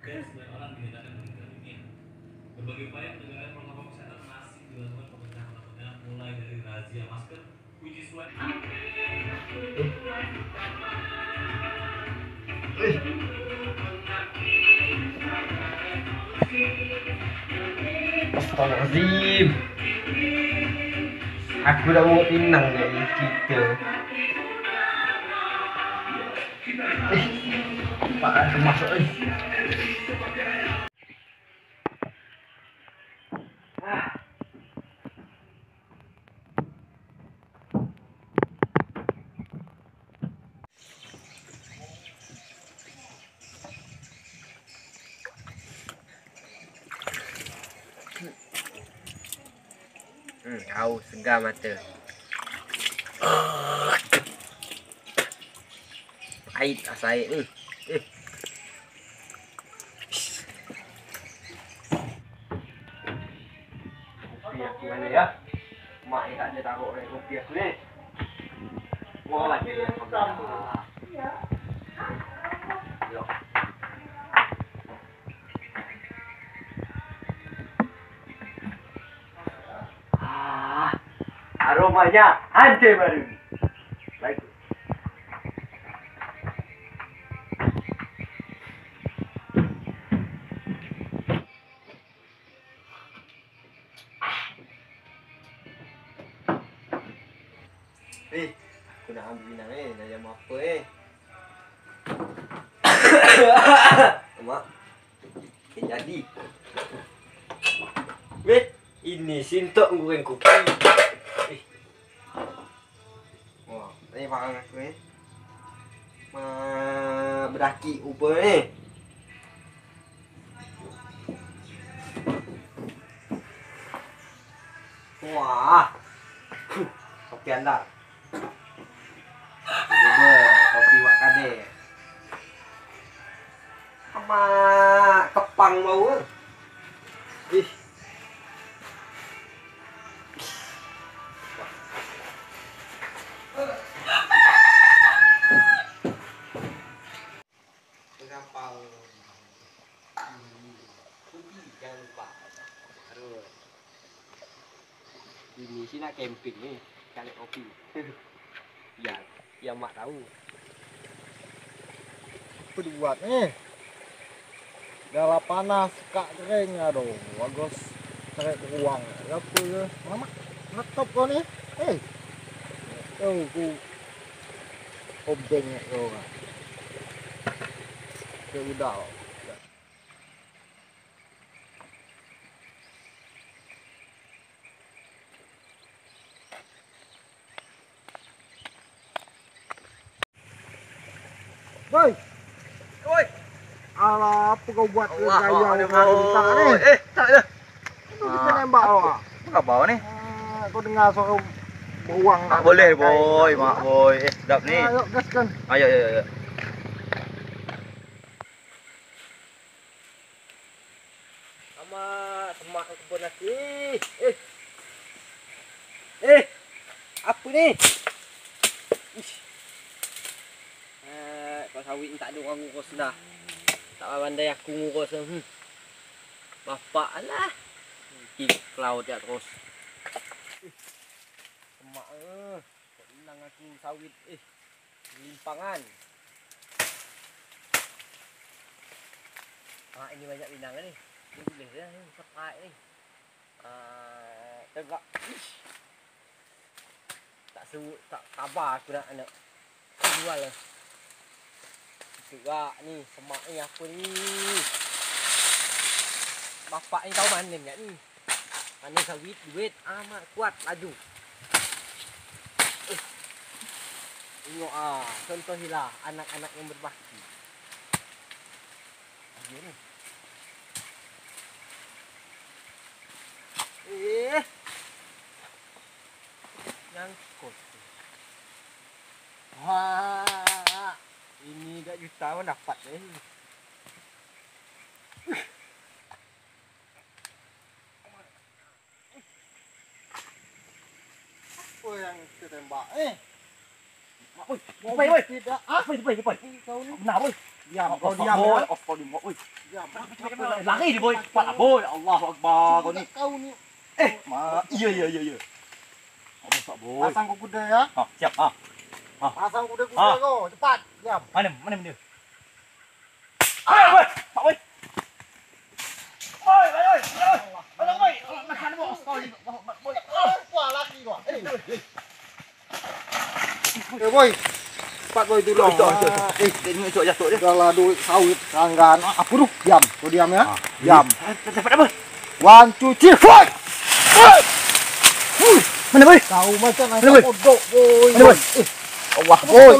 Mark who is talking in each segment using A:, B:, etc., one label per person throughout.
A: dan sembilan orang dinyatakan meninggal dunia. Berbagai upaya penegakan protokol kesehatan masih dilakukan pemerintah kota mulai dari razia masker, uji swab,
B: Astagfirullahaladzim Aku dah mau pinang dari kita Eh, Pak aku masuk eh. Ah. Hmm, segar mata. Air tak saya ni. Eh. Kopi aku mana ya? Mak ni tak ada taruh dalam kopi aku ni. Wah, dia yang pertama. Ah, aromanya hancur baru. Mak, okay, jadi. Weh, ini sintok goreng kopi. Eh. Wah, ni makan aku ni. Ma berdaki rupa ni. Wah. Huh, Kopi anda. Kepang bau. ke? Ih. Gampang. Kopi jangan lupa. Aduh. Ini sih nak camping ni. Cari kopi. ya, ya mak tahu.
C: apa dibuat nih Dalam panas kak kering aduh bagus. Cari uang apa ya mama laptop kau nih eh. Oh ku. Obeng kau kan Boy,
B: Oi.
C: Alah, apa kau buat ke
B: Allah,
C: gaya
B: Allah,
C: orang minta ni?
B: Eh, tak ada.
C: Itu kita nembak awak.
B: Apa bau ni?
C: Ah, kau dengar suara beruang
B: Tak boleh boy, mak boy. Eh, sedap ni.
C: Ayo gaskan.
B: Ayo, ayo, ayo. Sama semak kebun nasi. Eh. Eh. Apa ni? Ish. Eh, kau sawit ni tak ada orang ngurus dah. Tak pandai aku ngurus. Hmm. Bapak lah. Kik cloud dia terus. Semak eh. Kau hilang aku sawit eh. Limpangan. Ah ini banyak binang ni. Ini boleh dah ni sepak ni. Ah tegak. Tak seru tak sabar aku nak nak jual lah. Tegak ni semak ni apa ni? Bapak ni tahu mana enggak ni? Mana sawit duit amat kuat laju. Eh. Tengok ah, contohilah anak-anak yang berbakti. Dia ni. Eh. Nyangkut. Wah. Ini dah juta pun dapat eh.
C: Apa yang kita tembak eh?
D: Boy, boy.
C: Tidak. Ah,
D: Boy, boy, boy.
C: kau ni
D: Benar
C: diam.
D: Kau
C: Kau diam. ya.
D: Of kau diam boy.
C: Diam.
D: Lari dia boy. Cepat lah boy. Allahu akbar kau ni.
C: Kau ni.
D: Eh, ma. Iya iya iya iya. Apa tak boy?
C: Pasang kuda ya.
D: Ha, siap. Ha.
C: Pasang kuda-kuda
D: Ah.
C: kau. Cepat. Diam.
D: Mana mana benda? Boy, boy. Pak boy. Boy, boy, boy. Boy, boy. Makan boy. Kau ni. Boy.
C: Wah, laki kau. Eh, Eh, boy. Cepat boy tolong.
D: Jatuh.
C: Ah, Eh,
D: Dia ni jatuh jatuh dia.
C: dah lah duit sawit sanggan. Apa tu? Diam. Kau diam ya. Diam.
D: Cepat apa?
C: One, two, three, four.
D: Mana boy?
C: Kau macam
D: Mana,
C: asal
D: boy? Mana, boy?
C: Eh,
D: Allah boy.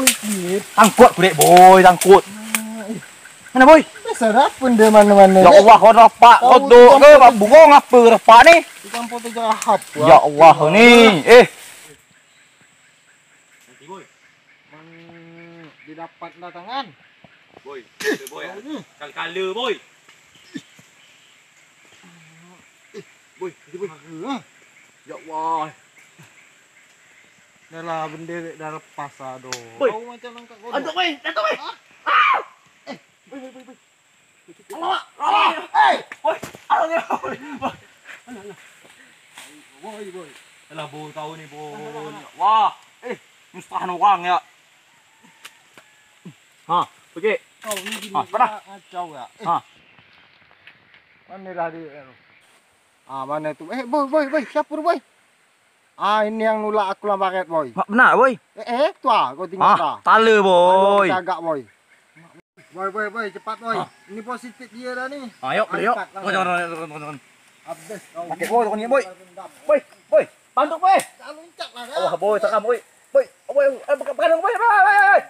D: Tangkut aku dek boy, tangkut. Mana boy?
C: Dah benda mana-mana.
D: Ya Allah kau rapak kau
C: Tahu
D: duk
C: tu
D: ke bungong apa rapak ni?
C: Di kampung tu hap.
D: Ya Allah ni. Eh. Nanti boy.
C: Hmm, didapat datangan.
D: Boy, boy.
C: Kau ni.
D: Kang kala boy. Boy, nanti boy.
C: Eh,
D: Ya Allah.
C: Dah lah benda dah lepas lah.
D: Boy.
C: Kau macam angkat kodok.
D: Aduh boy, datuk boy.
C: Allah. Allah. Eh.
D: Boy. Boy.
C: Boy, boy.
D: Alah boy tahu ni boy. Wah, eh, mustahil orang ya. Ha, okey.
C: Kau ni gini
D: Ah, mana?
C: kacau ya. Eh.
D: Ah.
C: Mana dah dia tu? Ah, mana tu? Eh, boy, boy, boy. Siapa tu, boy? Ah, ini yang nolak aku lah paket, boy.
D: Benar boy.
C: Eh, eh, tu ah, kau tengok
D: Ah,
C: dah.
D: tala boy.
C: Agak, boy. Boy, boy, boy, cepat, boy.
D: Ah.
C: Ini positif dia dah ni.
D: Ayo, ayo.
C: Angkat lah.
D: Kau jangan jangan jangan.
C: Habis kau.
D: Pakai boy, kau ni, boy. Boy, boy. Bantu boy.
C: Tak loncat lah.
D: Allah boy, takam boy. Boy, boy, eh bukan bukan boy. Boy, boy, boy.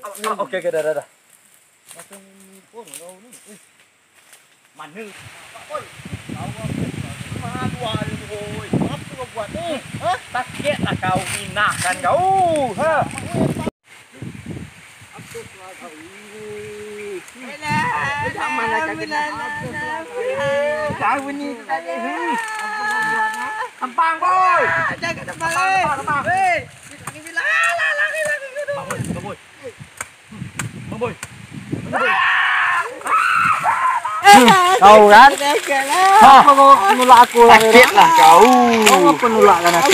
D: Ah, Okey, okey, dah, dah, dah.
C: Macam pun kau ni. Eh,
D: Mana?
C: boy.
D: Mana dua ni boy?
C: Apa kau buat ni? Ha?
D: Sakit lah kau minahkan kau. Ha.
C: Habis lah kau.
B: Zaman nak kena.
D: Kau ni tadi.
B: Ampang boy. Jangan terbalik. Weh. Lagi bila lah lagi lagi gitu.
D: Boy, boy. Boy.
C: Kau kan?
B: Janganlah.
C: Apa kau nolak aku lah?
D: Sakit lah kau.
C: Kau apa nolakkan aku?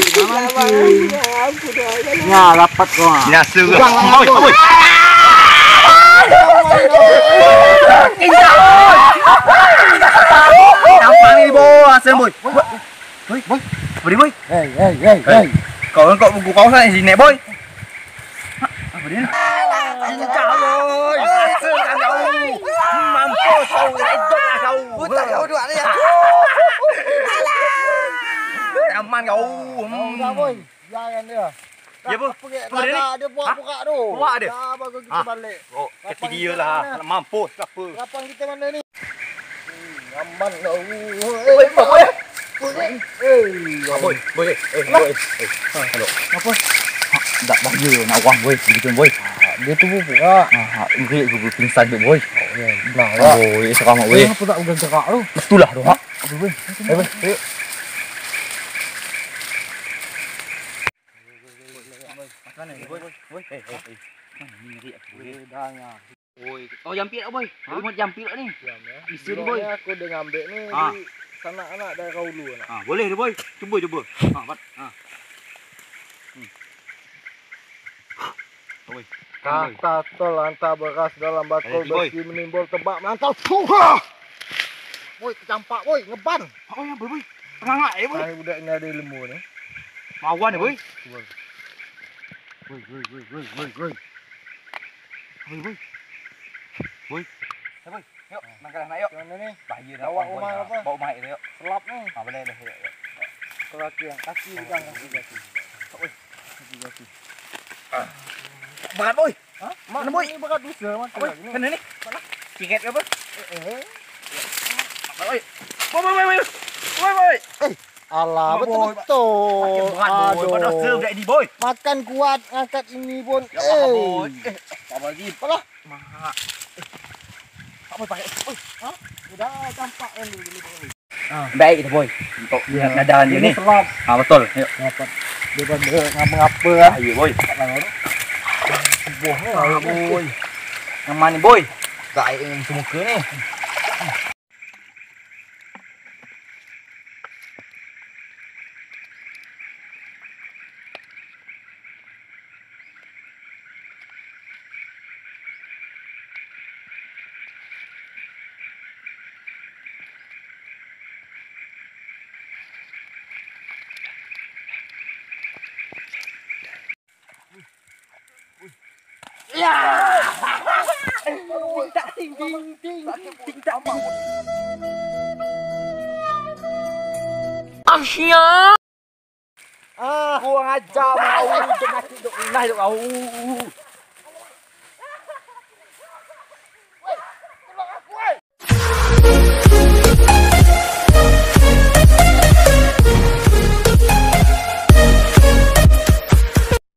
B: Aku dah.
C: Ya, dapat kau. ah.
D: Biasa ke?
C: Buang lah,
D: Boy,
C: boy.
D: boy. Nampak ni boy, asal boy. Boy, boy. Apa dia boy?
C: Hey, hey, hey, hey.
D: Kau kau buku kau sana sini boy. Ha, Apa dia ni? Kau boy. Sekarang kau. Mampus kau, hidup lah kau.
B: Kau dua ni.
D: Aman kau.
C: Kau dah boy. Jangan dia.
D: Ya, apa?
C: Pergi
D: Apa dia
C: dia buat
D: Ha?
C: buka tu.
D: Buat dia?
C: Dah bagus kita
D: Ha?
C: balik.
D: Oh, kata dia lah. Mampus ke apa?
C: Kapan kita mana ni? Hmm, aman kau.
D: Boy, boy.
C: Eh,
D: Ah, boy, boy. Eh, boy. Eh, hello. Apa? Tak bahaya nak orang boy. Begitu boy.
C: dia tu buka.
D: Ah, mungkin aku pingsan tu boy.
C: Ya, benar lah.
D: Boy, sekarang mak boy.
C: Kenapa tak bergerak tu?
D: Betul lah tu. Ha.
C: Apa boy?
D: Eh, boy. Mana ni boy? Boy. Eh, eh, eh. Mana ni ngeri aku boy.
C: Dah ya.
D: Boy, kau jampit tak boy? Kau mau jampit tak ni?
C: Diam ya.
D: Ni boy.
C: Aku dah ngambil ni
D: Ha.
C: di sanak-anak dari kau dulu nak.
D: Ha, boleh tu boy. Cuba cuba. Ha, bat. Ha. Boy.
C: Kata tol hantar beras dalam bakul
D: boy.
C: besi menimbul tebak melantau. Tuha! Boy, tercampak boy, ngeban.
D: Oh ya, boy boy. Terangak eh boy.
C: Saya budak ni ada lembu ni.
D: Mawan ni boy.
C: Boy, boy, boy, boy, boy, boy, boy.
D: Boy boy. Boy. Eh boy. Yuk, nangkal nak yuk.
C: Macam mana ni?
D: Bahaya
C: dah, Bawa rumah apa?
D: Bawa mahit dia yuk.
C: Selap ni.
D: Ha, boleh dah. Yuk, yuk.
C: Kaki yang kaki bukan kaki kaki. Kaki kaki.
D: Berat boy.
C: Ha?
D: Mana, boy?
C: Ni berat dosa macam
D: Boy,
C: ni.
D: mana ni? Tiket ke apa?
C: Eh, eh.
D: Boy. Boy boy boy. Boy boy.
C: Alah,
D: boy.
C: betul-betul.
D: Makin berat boy. Kau dah serve dah ni boy.
C: Makan kuat, angkat ini pun.
D: Ya Allah
C: Eh.
D: boy. Eh, apa lagi?
C: Apalah.
D: Mahak. Tak boleh pakai. Boy.
C: Dah campak kan dulu. dulu.
D: Baik tu boy. Untuk
C: Ya.
D: keadaan dia ni.
C: selap.
D: Ha betul. Yuk.
C: Dapat daripada ngapa-ngapa lah.
D: Bahaya boy.
C: Tak lah tu.
D: boh. Ah, boy. Yang mana boy? Tak yang muka ni.
C: tak ting ting ting ting tak Ah,
D: kurang ajar mau nak duduk nak duduk au.